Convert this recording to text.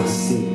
Assim.